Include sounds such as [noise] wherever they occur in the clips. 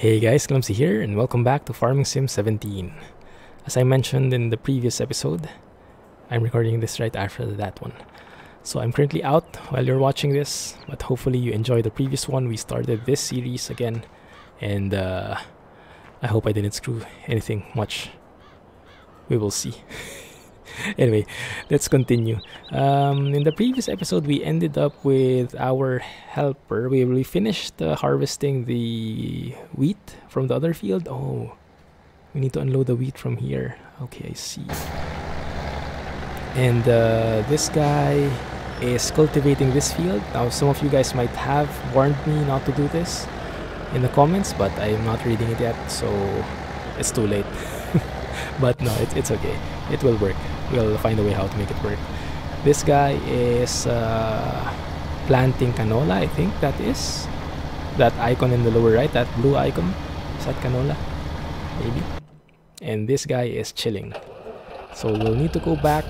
Hey guys, Clumsy here, and welcome back to Farming Sim 17. As I mentioned in the previous episode, I'm recording this right after that one. So I'm currently out while you're watching this, but hopefully you enjoy the previous one. We started this series again, and uh, I hope I didn't screw anything much. We will see. [laughs] [laughs] anyway, let's continue. Um, in the previous episode, we ended up with our helper. We, we finished uh, harvesting the wheat from the other field. Oh, we need to unload the wheat from here. Okay, I see. And uh, this guy is cultivating this field. Now, some of you guys might have warned me not to do this in the comments, but I am not reading it yet, so it's too late. [laughs] but no, it, it's okay. It will work. We'll find a way how to make it work. This guy is uh, planting canola, I think that is. That icon in the lower right, that blue icon. Is that canola? Maybe. And this guy is chilling. So we'll need to go back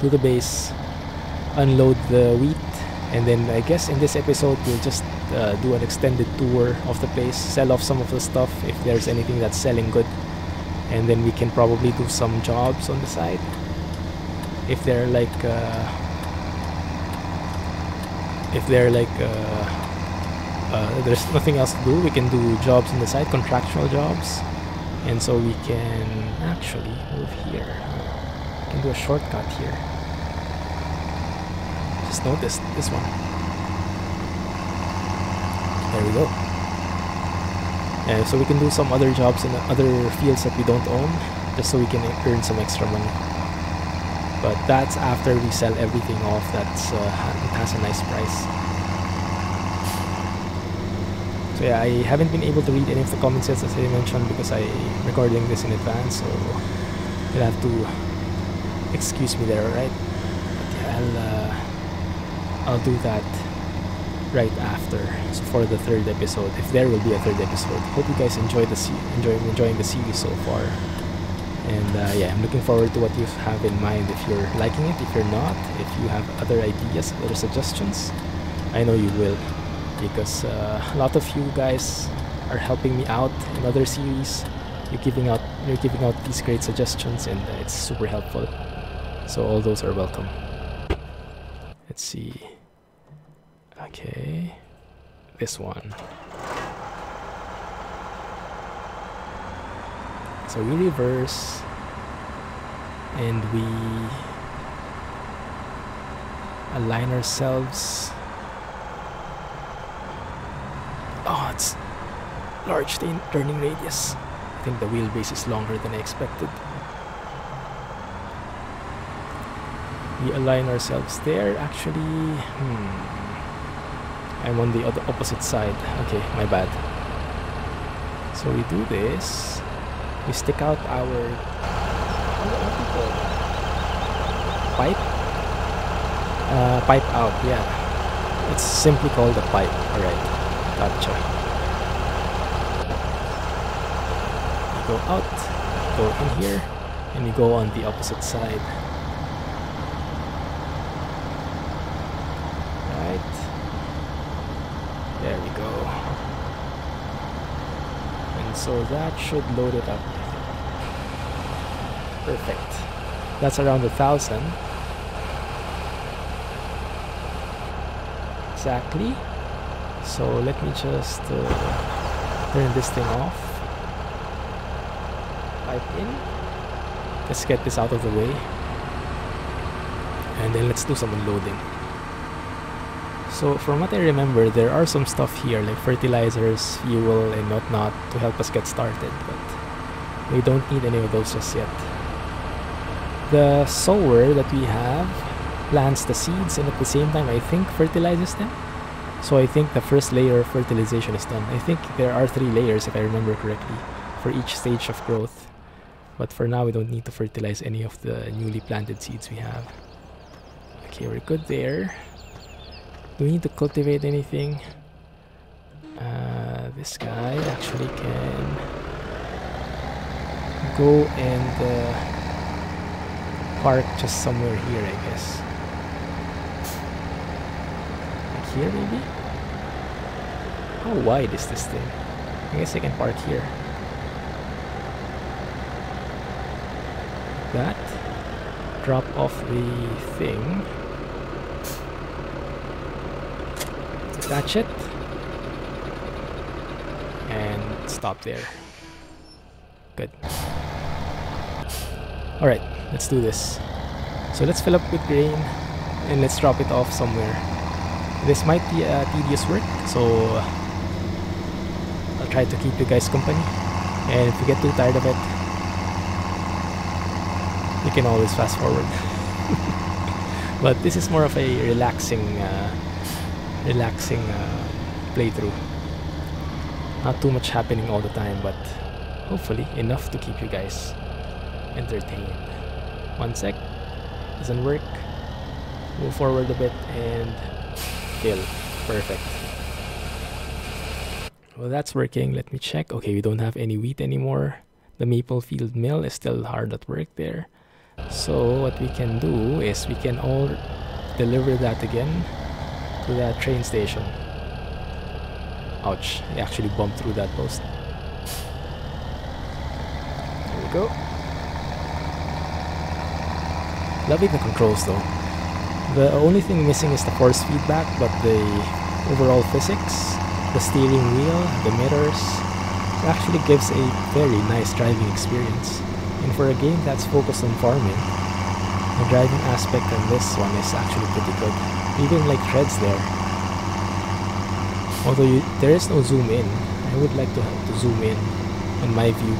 to the base, unload the wheat, and then I guess in this episode we'll just uh, do an extended tour of the place, sell off some of the stuff if there's anything that's selling good, and then we can probably do some jobs on the side. If they're like uh, if they're like uh, uh, there's nothing else to do we can do jobs on the side contractual jobs. And so we can actually move here. We can do a shortcut here. Just notice this one. There we go and so we can do some other jobs in other fields that we don't own just so we can earn some extra money. But that's after we sell everything off that's uh, has a nice price. So yeah I haven't been able to read any of the comments yet as I mentioned because I'm recording this in advance so you'll have to excuse me there right but yeah I'll uh, I'll do that right after for the third episode if there will be a third episode. Hope you guys enjoy the se- enjoy enjoying the series so far. And uh, yeah i'm looking forward to what you have in mind. If you're liking it if you're not if you have other ideas other suggestions i know you will because uh, a lot of you guys are helping me out in other series. You're giving out you're giving out these great suggestions and it's super helpful. So all those are welcome. Let's see okay. This one. So we reverse and we align ourselves. Oh it's large turning radius. I think the wheelbase is longer than I expected. We align ourselves there actually. Hmm I'm on the other opposite side. Okay my bad. So we do this. We stick out our pipe. Uh, pipe out yeah. It's simply called a pipe. Alright gotcha. You go out go in here and you go on the opposite side right there we go and so that should load it up. Perfect. That's around a thousand. Exactly. So let me just uh, turn this thing off. Pipe in. Let's get this out of the way. And then let's do some unloading so from what I remember there are some stuff here like fertilizers fuel and whatnot to help us get started but we don't need any of those just yet the sower that we have plants the seeds and at the same time I think fertilizes them. So I think the first layer of fertilization is done. I think there are three layers if I remember correctly for each stage of growth. But for now we don't need to fertilize any of the newly planted seeds we have. Okay, we're good there. Do we need to cultivate anything? Uh, this guy actually can go and uh, park just somewhere here, I guess. Like here, maybe? How wide is this thing? I guess I can park here. That. Drop off the thing. Attach it. And stop there. Good. Alright, let's do this. So let's fill up with grain and let's drop it off somewhere. This might be a tedious work, so I'll try to keep you guys company. And if you get too tired of it, you can always fast forward. [laughs] but this is more of a relaxing, uh, relaxing uh, playthrough. Not too much happening all the time, but hopefully enough to keep you guys entertained. One sec, doesn't work. Move forward a bit and kill. Perfect. Well, that's working. Let me check. Okay, we don't have any wheat anymore. The Maplefield Mill is still hard at work there. So what we can do is we can all deliver that again to that train station. Ouch, I actually bumped through that post. There we go. Loving the controls though. The only thing missing is the force feedback, but the overall physics, the steering wheel, the mirrors, actually gives a very nice driving experience. And for a game that's focused on farming, the driving aspect on this one is actually pretty good. Even like threads there. Although you, there is no zoom in, I would like to have to zoom in on my view.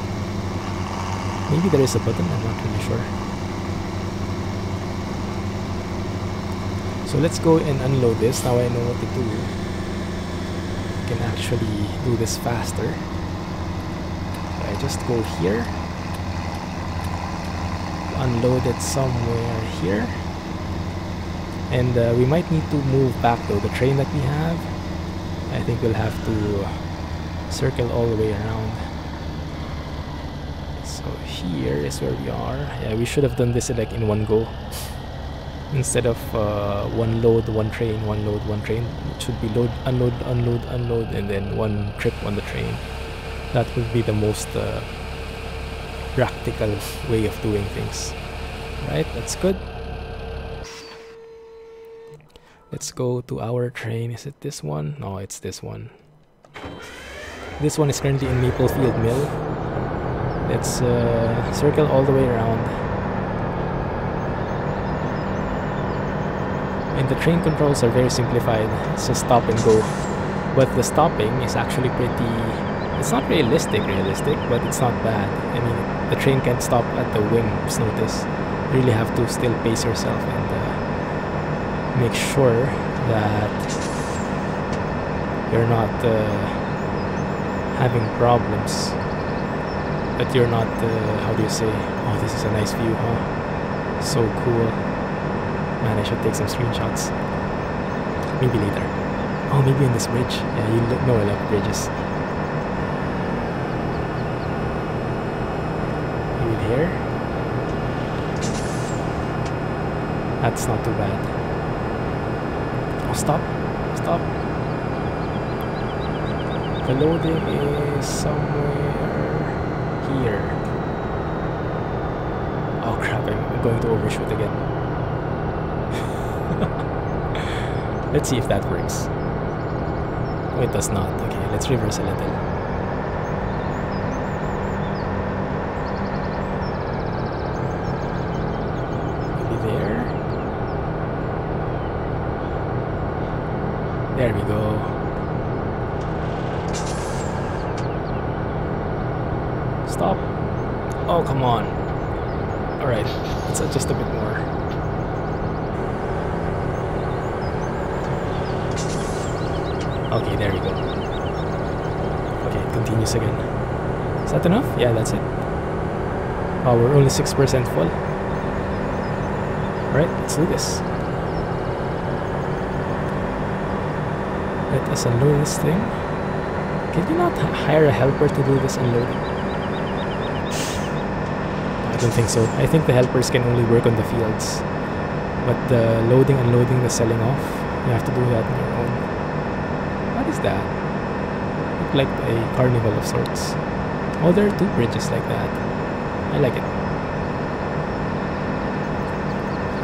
Maybe there is a button, I'm not really sure. So let's go and unload this. Now I know what to do. I can actually do this faster. I just go here. Unload it somewhere here. And uh, we might need to move back though. The train that we have, I think we'll have to circle all the way around. So here is where we are. Yeah, we should have done this like in one go instead of uh, one load one train one load one train it should be load unload unload unload and then one trip on the train that would be the most uh, practical way of doing things. Right? That's good. Let's go to our train. Is it this one? No it's this one. This one is currently in Maplefield Mill. Let's uh, circle all the way around. And the train controls are very simplified it's just stop and go. But the stopping is actually pretty it's not realistic realistic but it's not bad i mean the train can't stop at the whim's notice you really have to still pace yourself and uh, make sure that you're not uh, having problems that you're not uh, how do you say oh this is a nice view huh so cool Man, I should take some screenshots. Maybe later. Oh, maybe in this bridge. Yeah, you know I love bridges. Maybe here. That's not too bad. Oh, stop. Stop. The loading is somewhere here. Oh crap, I'm going to overshoot again. [laughs] let's see if that works. Oh, it does not. Okay, let's reverse a little. Maybe there. There we go. Stop. Oh, come on. Alright, let's adjust a bit more. Okay, there we go. Okay, it continues again. Is that enough? Yeah, that's it. Oh, we're only 6% full. Alright, let's do this. Let us unload this thing. Can you not hire a helper to do this unloading? I don't think so. I think the helpers can only work on the fields. But the loading, and unloading, the selling off, you have to do that on your own that? Like a carnival of sorts. Oh, there are two bridges like that. I like it.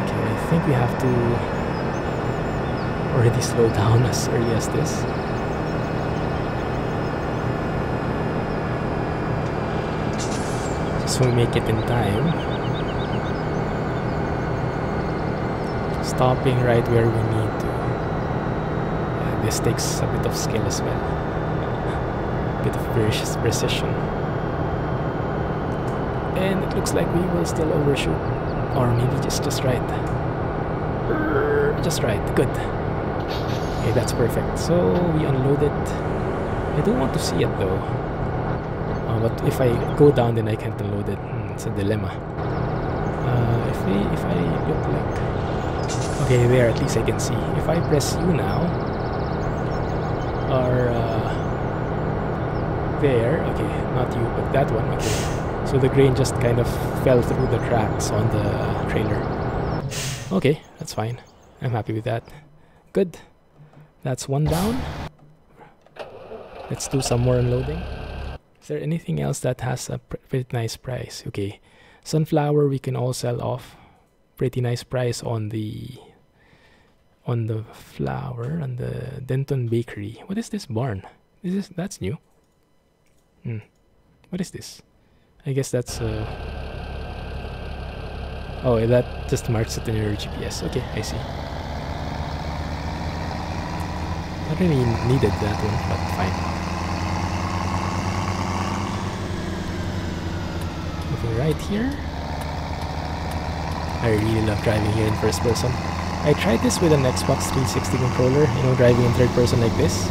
Okay, I think we have to already slow down [laughs] as early as this. Just to make it in time. Stopping right where we need this takes a bit of skill as well. A bit of precision. And it looks like we will still overshoot. Or maybe just just right. Just right. Good. Okay, that's perfect. So we unload it. I don't want to see it though. Uh, but if I go down, then I can't unload it. Hmm, it's a dilemma. Uh, if I if I look like okay, there at least I can see. If I press U now, or uh, there, okay, not you, but that one, okay. So the grain just kind of fell through the cracks on the trailer. Okay, that's fine. I'm happy with that. Good. That's one down. Let's do some more unloading. Is there anything else that has a pretty nice price? Okay. Sunflower we can all sell off. Pretty nice price on the on the flower and the Denton Bakery. What is this barn? This Is that's new? Hmm. What is this? I guess that's uh Oh, that just marks it in your GPS. Okay, I see. Not really needed that one, but fine. Moving right here. I really love driving here in first person. I tried this with an Xbox 360 controller, you know, driving in third person like this.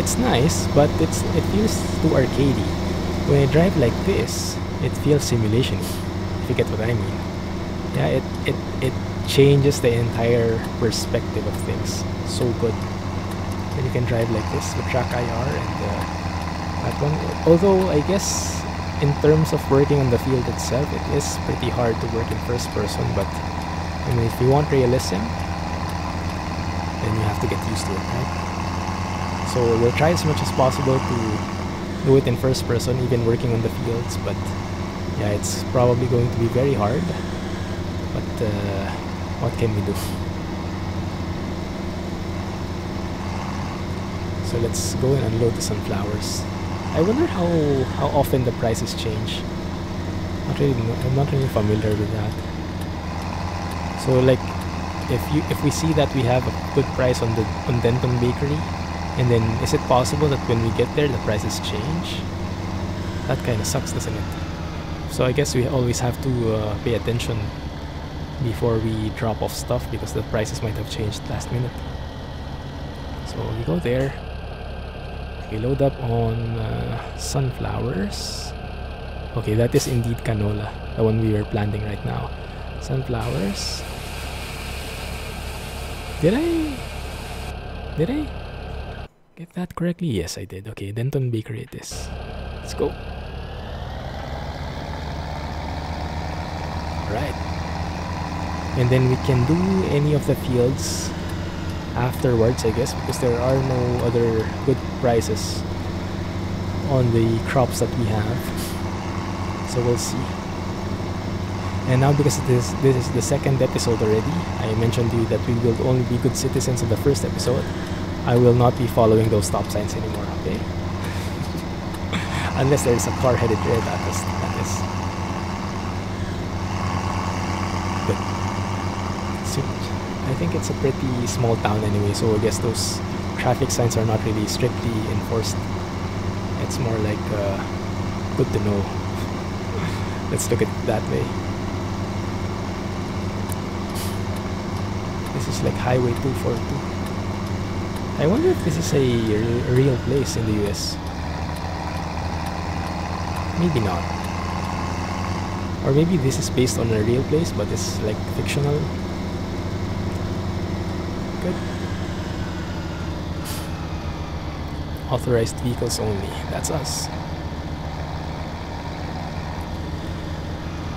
It's nice, but it's it feels too arcadey. When I drive like this, it feels simulation if you get what I mean. Yeah, it, it, it changes the entire perspective of things. So good. And you can drive like this with TrackIR and uh, that one. Although I guess in terms of working on the field itself, it is pretty hard to work in first person, but I mean, if you want realism, then you have to get used to it, right? So we'll try as much as possible to do it in first person, even working on the fields, but yeah, it's probably going to be very hard. But uh, what can we do? So let's go and unload the sunflowers. I wonder how how often the prices change. Not really, I'm not really familiar with that. So like, if you if we see that we have a good price on the on Denton Bakery, and then is it possible that when we get there the prices change? That kind of sucks, doesn't it? So I guess we always have to uh, pay attention before we drop off stuff because the prices might have changed last minute. So we go there. We load up on uh, sunflowers. Okay, that is indeed canola, the one we are planting right now. Sunflowers. Did I? Did I get that correctly? Yes, I did. Okay, Denton Bakery it is. Let's go. right and then we can do any of the fields afterwards I guess because there are no other good prices on the crops that we have so we'll see and now because this this is the second episode already I mentioned to you that we will only be good citizens in the first episode I will not be following those stop signs anymore okay [laughs] unless there is a car headed there that is that is I think it's a pretty small town anyway, so I guess those traffic signs are not really strictly enforced. It's more like uh, good to know. [laughs] Let's look at it that way. This is like Highway 242. I wonder if this is a real place in the US. Maybe not. Or maybe this is based on a real place but it's like fictional Good. Authorized vehicles only. That's us.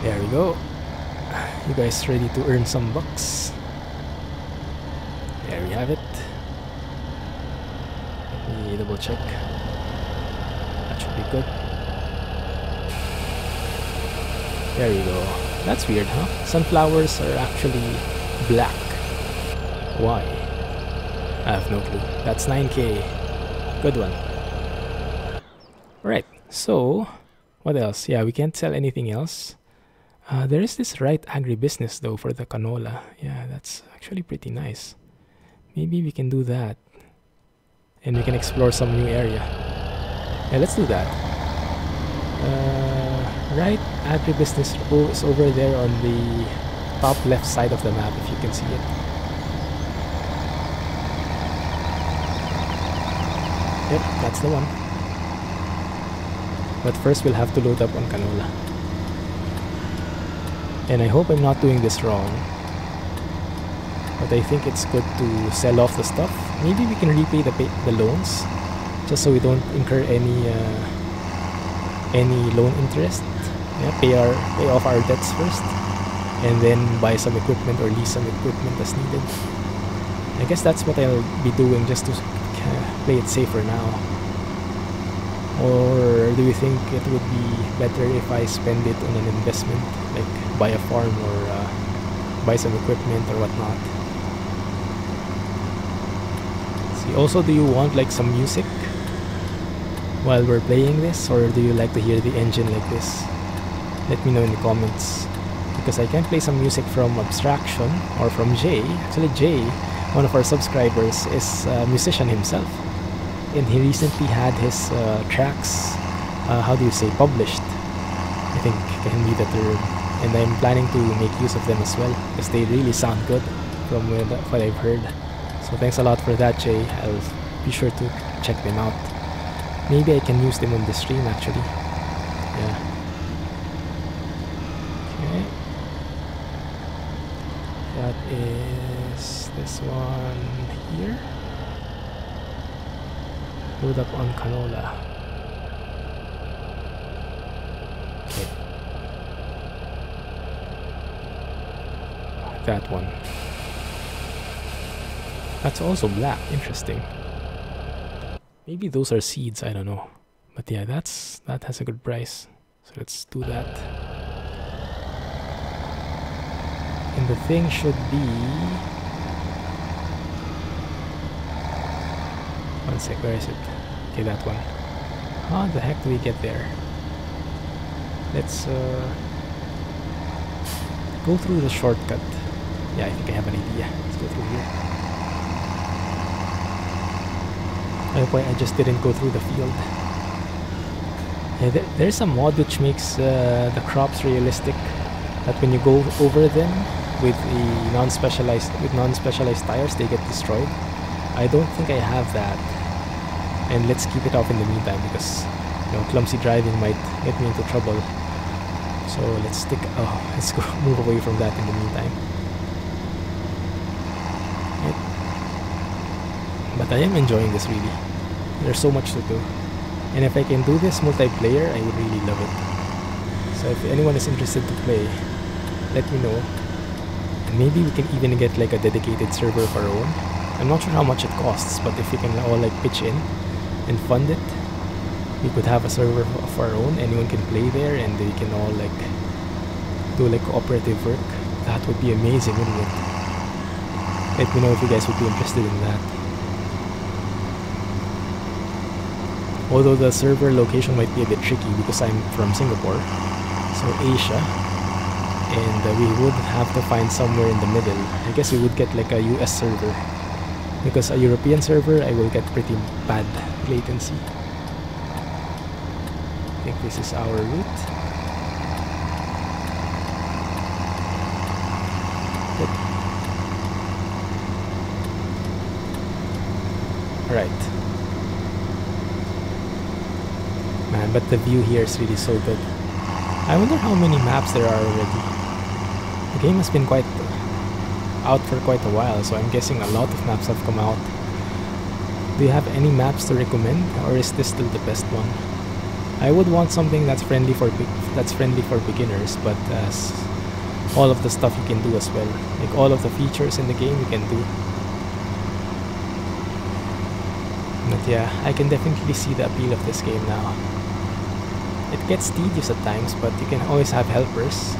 There we go. You guys ready to earn some bucks? There we have it. Let me double check. That should be good. There you go. That's weird, huh? Sunflowers are actually black. Why? I have no clue. That's 9k. Good one. Right, so what else? Yeah, we can't sell anything else. Uh, there is this right agribusiness though for the canola. Yeah, that's actually pretty nice. Maybe we can do that. And we can explore some new area. Yeah, let's do that. Uh, right agribusiness is over there on the top left side of the map if you can see it. Yep, that's the one. But first we'll have to load up on canola. And I hope I'm not doing this wrong. But I think it's good to sell off the stuff. Maybe we can repay the pay the loans, just so we don't incur any uh, any loan interest. Yeah, pay our pay off our debts first, and then buy some equipment or lease some equipment as needed. I guess that's what I'll be doing just to play it safer now. Or do you think it would be better if I spend it on an investment, like buy a farm or uh, buy some equipment or whatnot? See, also, do you want like some music while we're playing this, or do you like to hear the engine like this? Let me know in the comments because I can play some music from Abstraction or from Jay. Actually, Jay, one of our subscribers, is a musician himself and he recently had his uh, tracks, uh, how do you say, published. I think can be the term. And I'm planning to make use of them as well because they really sound good from what I've heard. So thanks a lot for that, Jay. I'll be sure to check them out. Maybe I can use them on the stream actually. Yeah. Okay. That is this one here load up on canola. Okay. That one. That's also black. Interesting. Maybe those are seeds. I don't know. But yeah, that's that has a good price. So let's do that. And the thing should be one sec, where is it? Okay, that one. How the heck do we get there? Let's uh, go through the shortcut. Yeah, I think I have an idea. Let's go through here. I hope I just didn't go through the field. Yeah, there, there's a mod which makes uh, the crops realistic. That when you go over them with the non-specialized with non-specialized tires, they get destroyed. I don't think I have that and let's keep it off in the meantime because you know clumsy driving might get me into trouble so let's stick oh [laughs] let's go move away from that in the meantime right. But I am enjoying this really. There's so much to do. And if I can do this multiplayer I would really love it. So if anyone is interested to play let me know. And maybe we can even get like a dedicated server of our own. I'm not sure how much it costs but if we can all like pitch in and fund it we could have a server of our own. Anyone can play there and they can all like do like cooperative work. That would be amazing wouldn't it? Let me know if you guys would be interested in that although the server location might be a bit tricky because I'm from Singapore so Asia and uh, we would have to find somewhere in the middle I guess we would get like a US server because a European server I will get pretty bad latency. I think this is our route. Good. Alright. Man, but the view here is really so good. I wonder how many maps there are already. The game has been quite out for quite a while, so I'm guessing a lot of maps have come out. Do you have any maps to recommend, or is this still the best one? I would want something that's friendly for that's friendly for beginners, but uh, as all of the stuff you can do as well, like all of the features in the game you can do. But yeah, I can definitely see the appeal of this game now. Gets tedious at times, but you can always have helpers.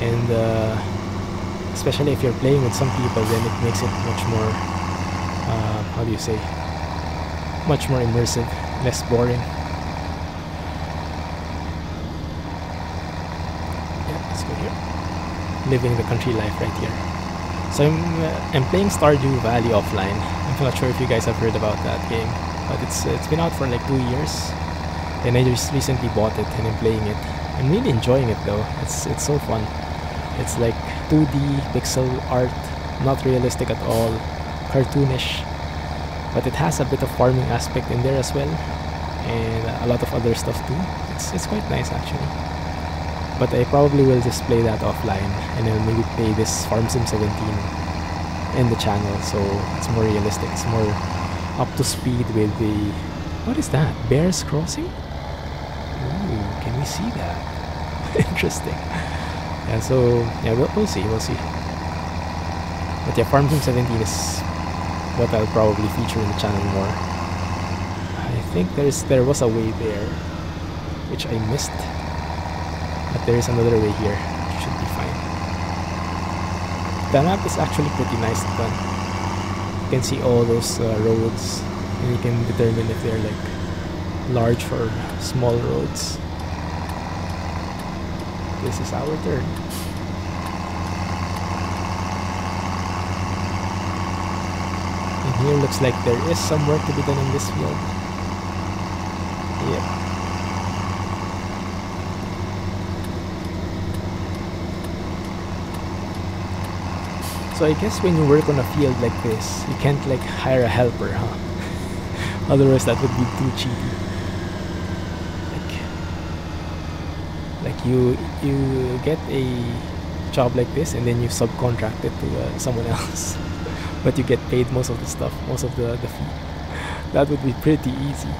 And uh, especially if you're playing with some people, then it makes it much more, uh, how do you say, much more immersive, less boring. Yeah, let's go here. Living the country life right here. So I'm, uh, I'm playing Stardew Valley offline. I'm not sure if you guys have heard about that game, but it's it's been out for like two years, and I just recently bought it and I'm playing it. I'm really enjoying it though. It's it's so fun. It's like 2D pixel art, not realistic at all, cartoonish, but it has a bit of farming aspect in there as well, and a lot of other stuff too. It's it's quite nice actually. But I probably will just play that offline and then maybe play this Farm Sim 17 in the channel so it's more realistic. It's more up to speed with the what is that? Bears crossing? See that? [laughs] Interesting. Yeah, so yeah, we'll, we'll see, we'll see. But yeah, Farm Sim 17 is what I'll probably feature in the channel more. I think there's there was a way there, which I missed. But there is another way here. Should be fine. The map is actually pretty nice done. You can see all those uh, roads, and you can determine if they're like large or small roads. This is our turn. And here looks like there is some work to be done in this field. Yep. So I guess when you work on a field like this, you can't like hire a helper, huh? [laughs] Otherwise that would be too cheap. like you you get a job like this and then you subcontract it to uh, someone else. [laughs] But you get paid most of the stuff most of the, the fee. [laughs] That would be pretty easy.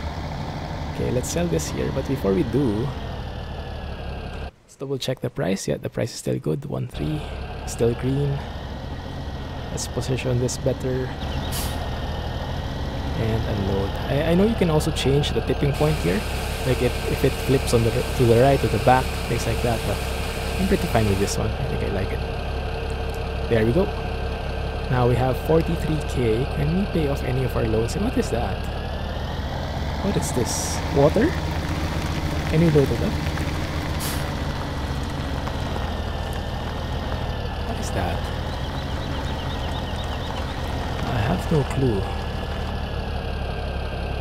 Okay let's sell this here but before we do let's double check the price. Yeah the price is still good. 1-3 still green. Let's position this better. And unload. I, I know you can also change the tipping point here like it, if it flips on the to the right or the back things like that but I'm pretty fine with this one. I think I like it. There we go. Now we have 43k can we pay off any of our loans? And what is that? What is this? Water? Can we load it up what is that? I have no clue.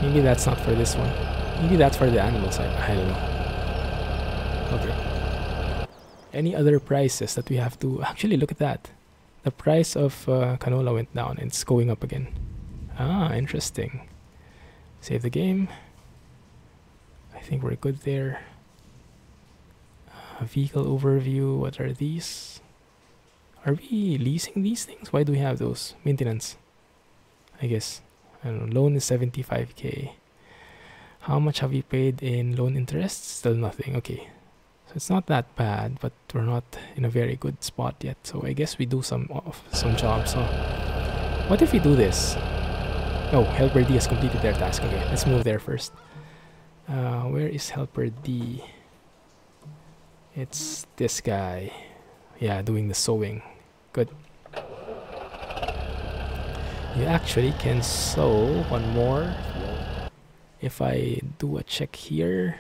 Maybe that's not for this one Maybe that's for the animal side. I don't know. Okay. Any other prices that we have to... Actually, look at that. The price of uh, canola went down and it's going up again. Ah, interesting. Save the game. I think we're good there. Uh, vehicle overview. What are these? Are we leasing these things? Why do we have those? Maintenance. I guess. I don't know. Loan is 75k. How much have we paid in loan interest? Still nothing. Okay. So it's not that bad, but we're not in a very good spot yet. So I guess we do some of some jobs. So what if we do this? Oh, Helper D has completed their task. Okay, let's move there first. Uh, where is Helper D? It's this guy. Yeah, doing the sowing. Good. You actually can sow one more if I do a check here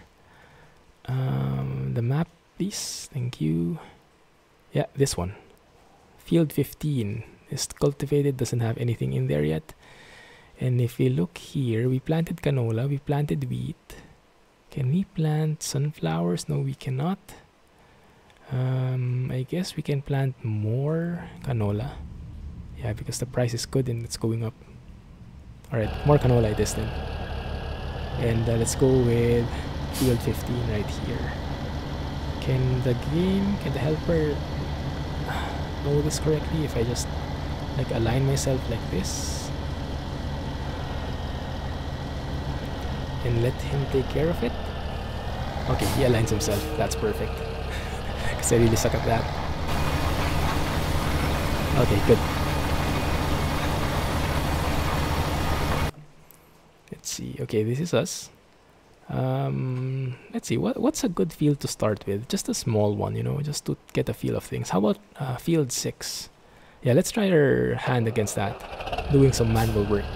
um, the map please. Thank you. Yeah this one. Field 15 is cultivated doesn't have anything in there yet. And if we look here we planted canola we planted wheat. Can we plant sunflowers? No we cannot. Um, I guess we can plant more canola. Yeah because the price is good and it's going up. Alright more canola this then and uh, let's go with field 15 right here. Can the game can the helper know this correctly if I just like align myself like this? And let him take care of it? Okay he aligns himself. That's perfect. [laughs] Because I really suck at that. Okay good see. Okay, this is us. Um, let's see, what what's a good field to start with? Just a small one, you know, just to get a feel of things. How about uh, field 6? Yeah, let's try our hand against that, doing some manual work,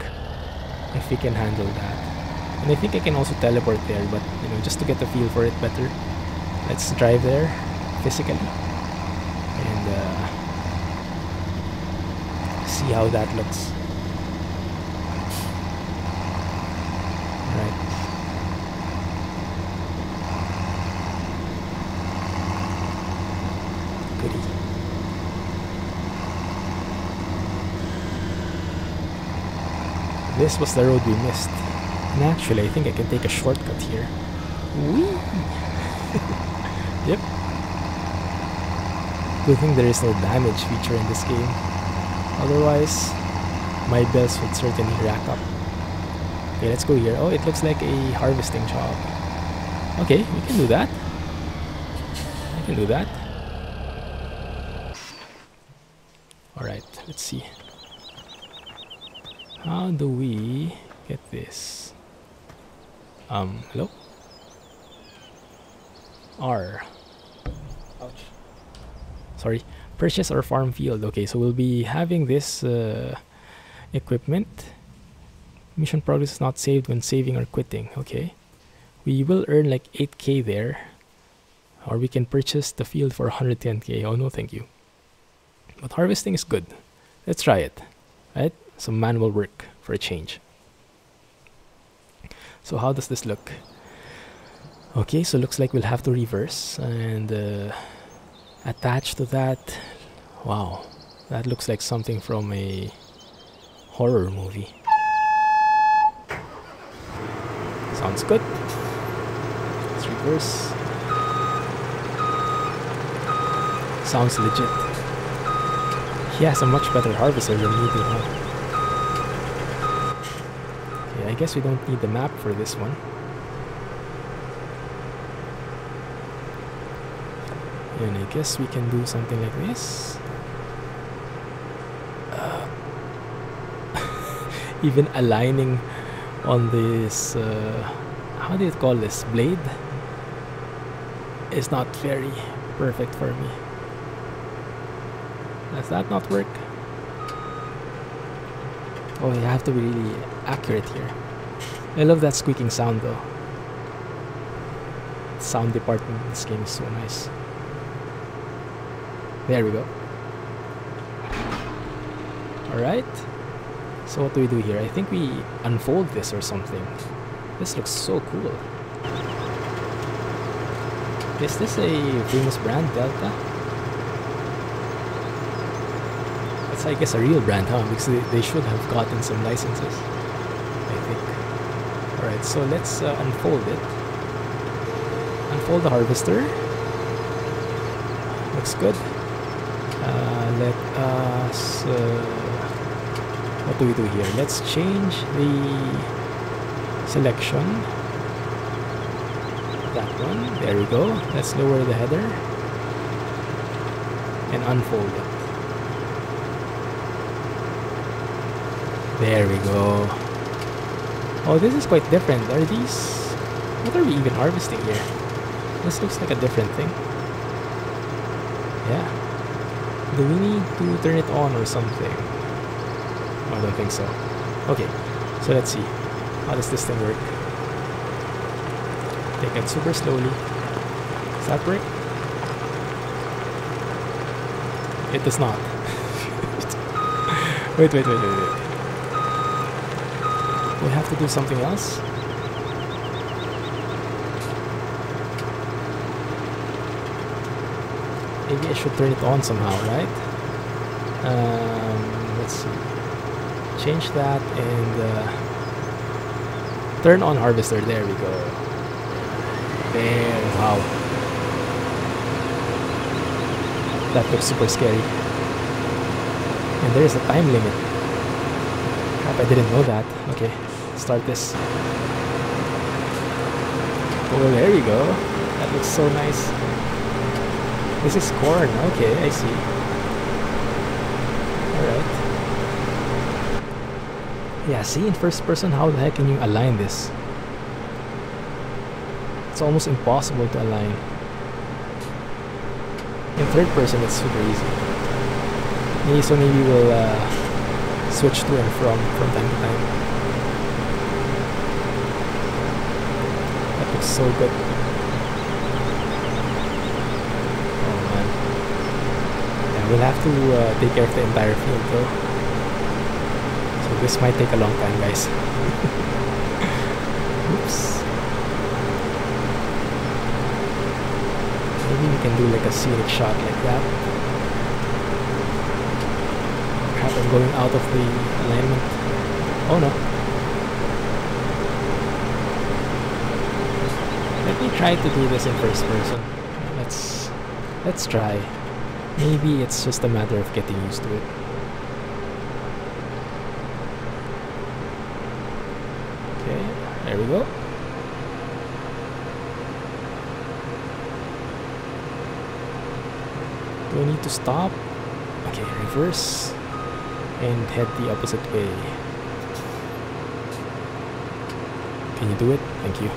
if we can handle that. And I think I can also teleport there, but, you know, just to get a feel for it better, let's drive there, physically, and uh, see how that looks. Alright. Goody. This was the road we missed. And actually, I think I can take a shortcut here. Whee! [laughs] yep. Good thing there is no damage feature in this game. Otherwise, my bells would certainly rack up. Okay, let's go here. Oh, it looks like a harvesting job. Okay, we can do that. I can do that. Alright, let's see. How do we get this? Um, hello? R. Ouch. Sorry. Purchase our farm field. Okay, so we'll be having this uh, equipment. Mission progress is not saved when saving or quitting. Okay. We will earn like 8k there. Or we can purchase the field for 110k. Oh no, thank you. But harvesting is good. Let's try it. Right? Some manual work for a change. So how does this look? Okay, so looks like we'll have to reverse and uh, attach to that. Wow, that looks like something from a horror movie. Sounds good. Let's reverse. Sounds legit. He has a much better harvester than me huh? I guess we don't need the map for this one. And I guess we can do something like this. Uh, [laughs] even aligning on this, uh, how do you call this, blade? Is not very perfect for me. Does that not work? Oh, you have to be really accurate here. I love that squeaking sound though. Sound department in this game is so nice. There we go. Alright. So what do we do here? I think we unfold this or something. This looks so cool. Is this a famous brand, Delta? That's I guess a real brand, huh? Because they, they should have gotten some licenses. I think. Alright, so let's uh, unfold it. Unfold the harvester. Looks good. Uh, let us... Uh, what do we do here? Let's change the selection. That one. There we go. Let's lower the header. And unfold it. There we go. Oh, this is quite different. Are these... What are we even harvesting here? This looks like a different thing. Yeah. Do we need to turn it on or something? I don't think so. Okay, so let's see. How does this thing work? Take it super slowly. Does that work? It does not. [laughs] wait, wait, wait, wait, wait. We have to do something else? Maybe I should turn it on somehow, right? Um, let's see. Change that and uh, turn on harvester. There we go. There, wow. That looks super scary. And there's a time limit. I didn't know that. Okay, start this. Oh, there we go. That looks so nice. This is corn. Okay, I see. Alright. Yeah, see in first person, how the heck can you align this? it's almost impossible to align. In third person, it's super easy. Maybe, so maybe we'll uh, switch to and from from time to time. That looks so good. Oh man. Yeah, we'll have to uh, take care of the entire field though. So this might take a long time, guys. [laughs] Oops. Maybe we can do like a scenic shot like that. Crap, I'm going out of the alignment. Oh no. Let me try to do this in first person. Let's let's try. Maybe it's just a matter of getting used to it. Okay, there we go. Do I need to stop? Okay, reverse and head the opposite way. Can you do it? Thank you.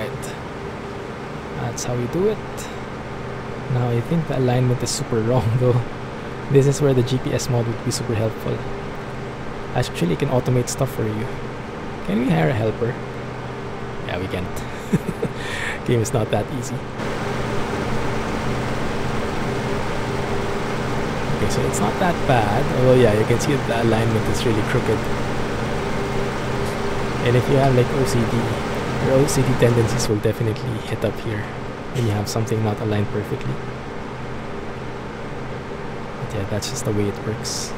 Alright. That's how you do it. Now I think the alignment is super [laughs] wrong though. This is where the GPS mod would be super helpful. Actually, it can automate stuff for you. Can we hire a helper? Yeah, we can't. [laughs] Game is not that easy. Okay, so it's not that bad. Although, yeah, you can see the alignment is really crooked. And if you have like OCD, your OCD tendencies will definitely hit up here when you have something not aligned perfectly. But yeah, that's just the way it works.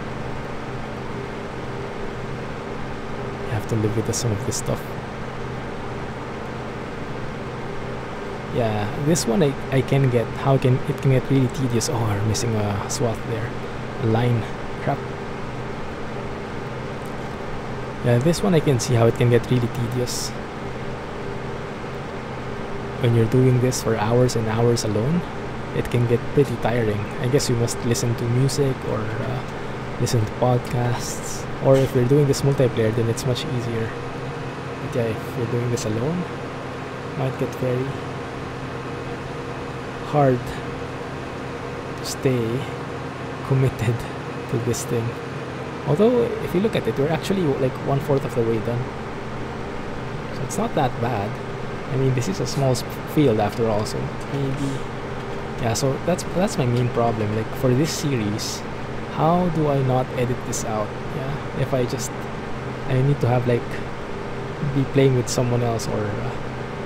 You have to live with some of this stuff. Yeah, this one I, I can get. How can it can get really tedious. Oh, missing a swath there. A line. Crap. Yeah, this one I can see how it can get really tedious. When you're doing this for hours and hours alone, it can get pretty tiring. I guess you must listen to music or uh, listen to podcasts. Or if you're doing this multiplayer, then it's much easier. But yeah, if you're doing this alone, might get very hard to stay [laughs] committed to this thing. Although, if you look at it, we're actually like one fourth of the way done. So it's not that bad. I mean, this is a small field after all, so maybe. Yeah, so that's that's my main problem. Like for this series, how do I not edit this out? Yeah, if I just I need to have like be playing with someone else or uh,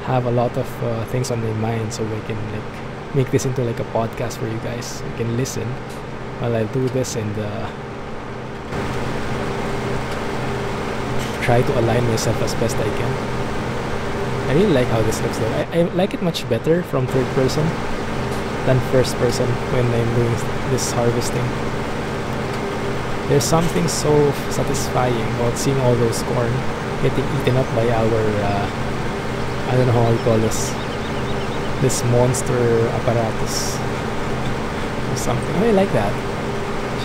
have a lot of uh, things on my mind so I can like make this into like a podcast for you guys. You can listen while I do this and uh, try to align myself as best I can. I really like how this looks though. I, I like it much better from third person than first person when I'm doing this harvesting. There's something so satisfying about seeing all those corn getting eaten up by our, uh, I don't know how I call this, this monster apparatus or something. I really like that.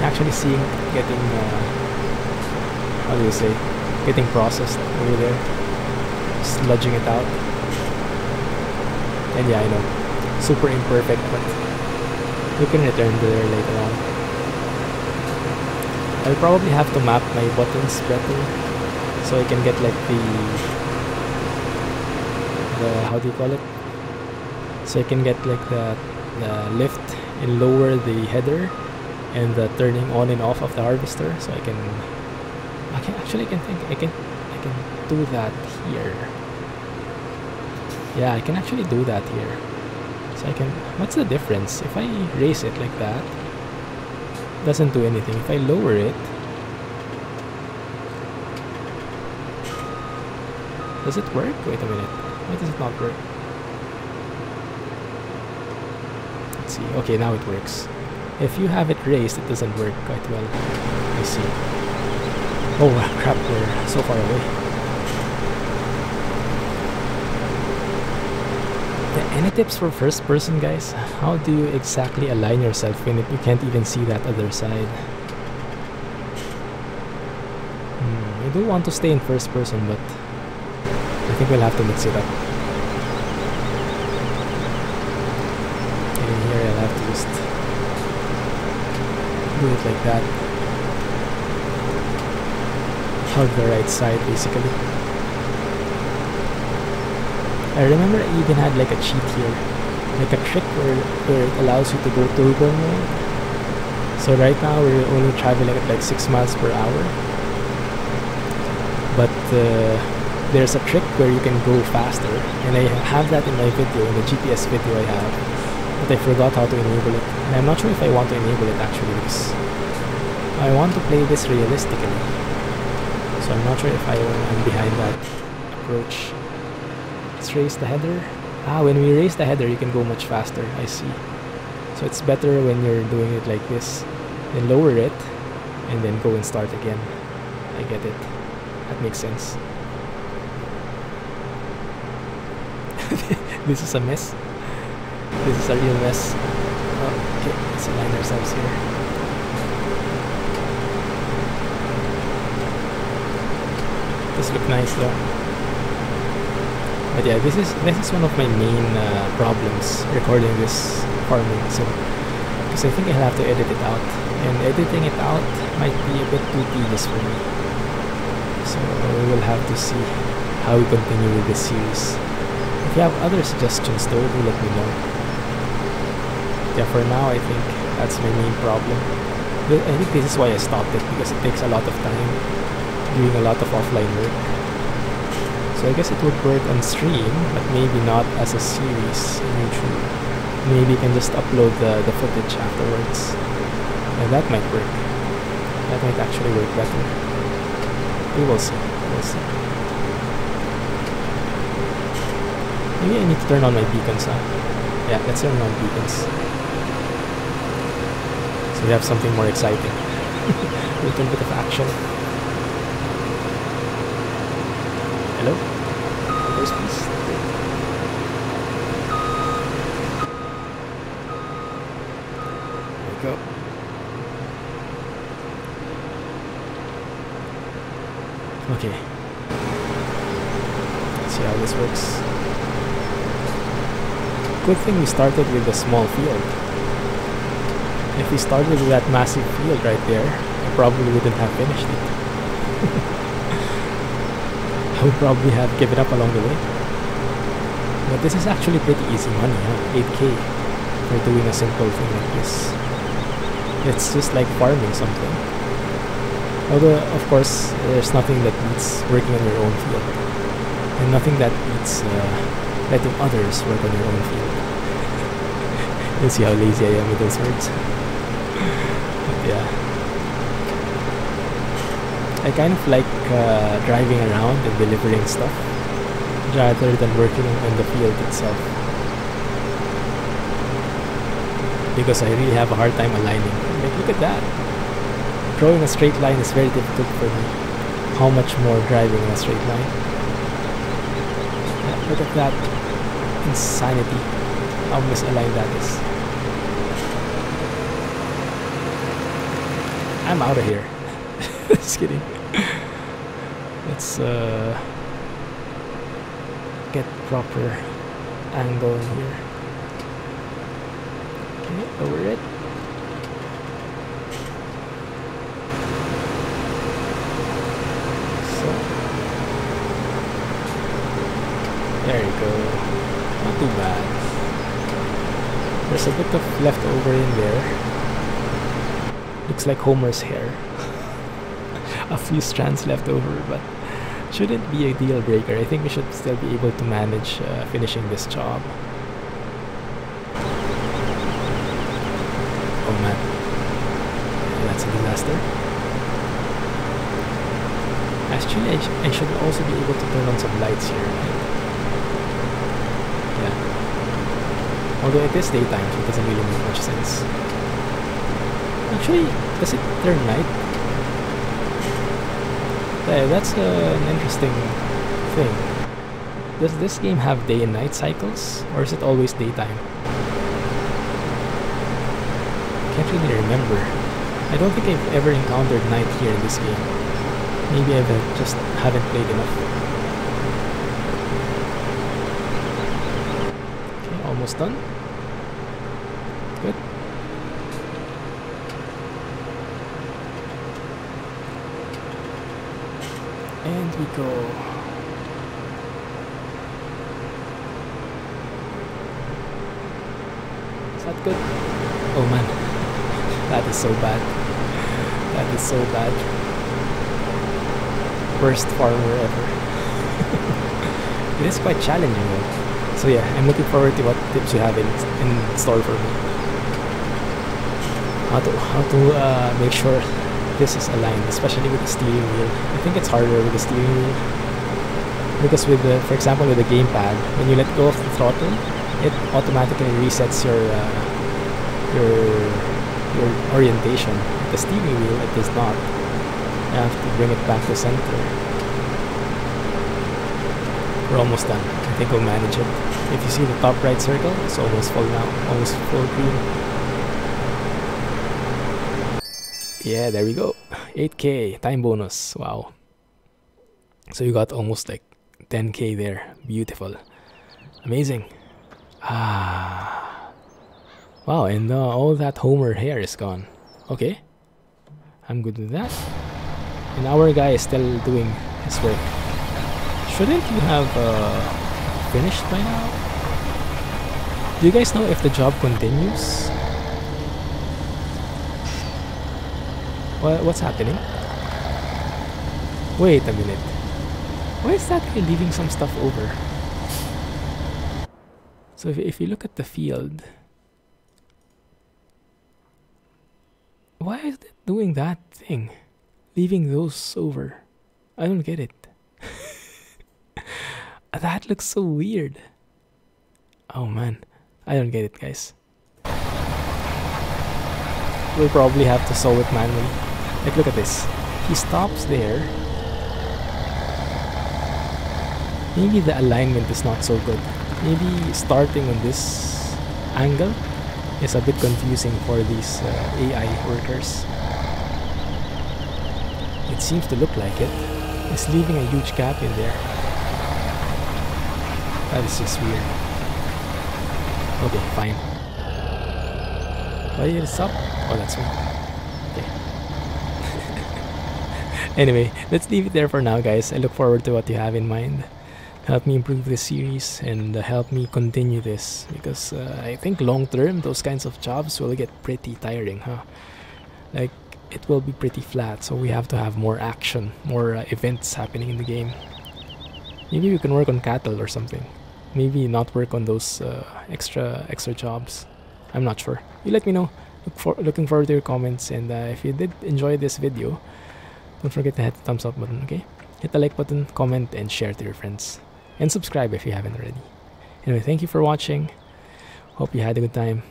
Actually seeing getting, uh, how do you say, getting processed over there, sludging it out. And yeah, I know, super imperfect, but you can return there later on. I'll probably have to map my buttons better so I can get like the the how do you call it? So I can get like the the lift and lower the header and the turning on and off of the harvester so I can I can actually I can think I can I can do that here. Yeah, I can actually do that here. So I can what's the difference? If I raise it like that, doesn't do anything. If I lower it, does it work? Wait a minute. Why does it not work? Let's see. Okay, now it works. If you have it raised, it doesn't work quite well. I see. Oh [laughs] crap, we're so far away. Yeah, any tips for first person guys? How do you exactly align yourself when you can't even see that other side? Hmm, do want to stay in first person, but I think we'll have to mix it up. And here I'll have to just do it like that. Hug the right side basically. I remember I even had like a cheat here. Like a trick where, where it allows you to go turbo mode. So right now we're only traveling at like 6 miles per hour. But uh, there's a trick where you can go faster. And I have that in my video, in the GPS video I have. But I forgot how to enable it. And I'm not sure if I want to enable it actually because I want to play this realistically. So I'm not sure if I am behind that approach. Raise the header. Ah, when we raise the header, you can go much faster. I see. So it's better when you're doing it like this. Then lower it, and then go and start again. I get it. That makes sense. [laughs] this is a mess. This is a real mess. Oh, okay, let's align ourselves here. This look nice though. But yeah, this is this is one of my main uh, problems recording this farming sim because I think I'll have to edit it out, and editing it out might be a bit too tedious for me. So we will have to see how we continue with this series. If you have other suggestions though, do let me know. Yeah, for now I think that's my main problem. I think this is why I stopped it because it takes a lot of time doing a lot of offline work. So I guess it would work on stream, but maybe not as a series in YouTube. Maybe you can just upload the, the footage afterwards. And that might work. That might actually work better. We will see. We'll see. Maybe I need to turn on my beacons, huh? Yeah, let's turn on beacons. So we have something more exciting. a little bit of action. Hello? There we go. Okay. Let's see how this works. Good thing we started with a small field. If we started with that massive field right there, I probably wouldn't have finished it. [laughs] I would probably have given up along the way. But this is actually pretty easy money, huh? 8k for doing a simple thing like this. It's just like farming something. Although, of course, there's nothing that beats working on your own field. And nothing that beats uh, letting others work on your own field. [laughs] you see how lazy I am with those words. [laughs] yeah. I kind of like uh, driving around and delivering stuff rather than working in the field itself. Because I really have a hard time aligning. Like, look at that. Drawing a straight line is very difficult for me. How much more driving a straight line? Yeah, look at that insanity. How misaligned that is. I'm out of here. Just kidding. Let's uh, get proper angle in here. Okay, lower it. So there you go. Not too bad. There's a bit of leftover in there. Looks like Homer's hair a few strands left over, but shouldn't be a deal breaker. I think we should still be able to manage uh, finishing this job. Oh man, that's a disaster. Actually, I, sh I should also be able to turn on some lights here? Yeah. Although it is daytime, so it doesn't really make much sense. Actually, does it turn night? Yeah, that's uh, an interesting thing. Does this game have day and night cycles, or is it always daytime? Can't really remember. I don't think I've ever encountered night here in this game. Maybe I just haven't played enough. Okay, almost done. Good. And we. Is that good? Oh man, that is so bad. That is so bad. Worst farmer ever. [laughs] it is quite challenging though. So yeah, I'm looking forward to what tips you have in, in store for me. How to, how to uh, make sure this is aligned, especially with the steering wheel. I think it's harder with the steering wheel because with the, for example, with the gamepad, when you let go of the throttle, it automatically resets your uh, your your orientation. The steering wheel, it does not. You have to bring it back to center. We're almost done. I think we'll manage it. If you see the top right circle, it's almost full now, almost full green. Yeah, there we go. 8k time bonus. Wow. So you got almost like 10k there. Beautiful. Amazing. Ah. Wow, and uh, all that Homer hair is gone. Okay. I'm good with that. And our guy is still doing his work. Shouldn't you have uh, finished by now? Do you guys know if the job continues? What's happening? Wait a minute. Why is that guy leaving some stuff over? So if, if you look at the field, why is it doing that thing? Leaving those over. I don't get it. [laughs] that looks so weird. Oh man, I don't get it, guys. We'll probably have to solve it manually. Like, look at this. He stops there. Maybe the alignment is not so good. Maybe starting on this angle is a bit confusing for these uh, AI workers. It seems to look like it. It's leaving a huge gap in there. That is just weird. Okay, fine. Why is it up? Oh, that's one. Anyway, let's leave it there for now, guys. I look forward to what you have in mind. Help me improve this series and uh, help me continue this because uh, I think long term those kinds of jobs will get pretty tiring, huh? Like it will be pretty flat, so we have to have more action, more uh, events happening in the game. Maybe we can work on cattle or something. Maybe not work on those uh, extra extra jobs. I'm not sure. You let me know. Look for looking forward to your comments and uh, if you did enjoy this video don't forget to hit the thumbs up button, okay? Hit the like button, comment, and share to your friends. And subscribe if you haven't already. Anyway, thank you for watching. Hope you had a good time.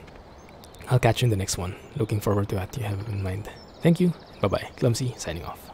I'll catch you in the next one. Looking forward to what you have in mind. Thank you. Bye bye. Clumsy signing off.